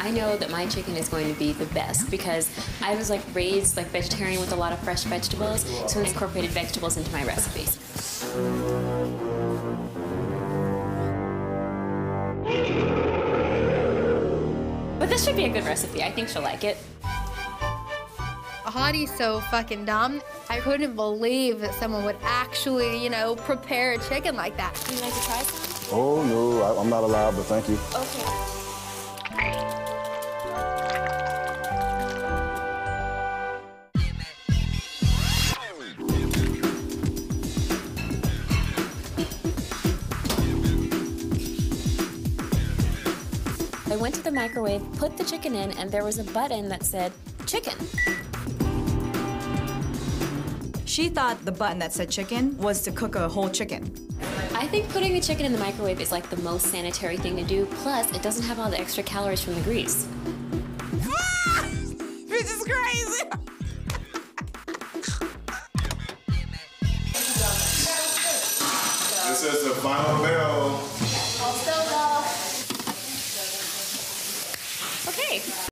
I know that my chicken is going to be the best because I was like raised like vegetarian with a lot of fresh vegetables, so I incorporated vegetables into my recipes. But this should be a good recipe. I think she'll like it. Hottie's so fucking dumb. I couldn't believe that someone would actually, you know, prepare a chicken like that. Would you like to try some? Oh, no, I, I'm not allowed, but thank you. Okay. I went to the microwave, put the chicken in, and there was a button that said chicken. She thought the button that said chicken was to cook a whole chicken. I think putting the chicken in the microwave is like the most sanitary thing to do. Plus, it doesn't have all the extra calories from the grease. This is crazy. This is the final bell. Okay.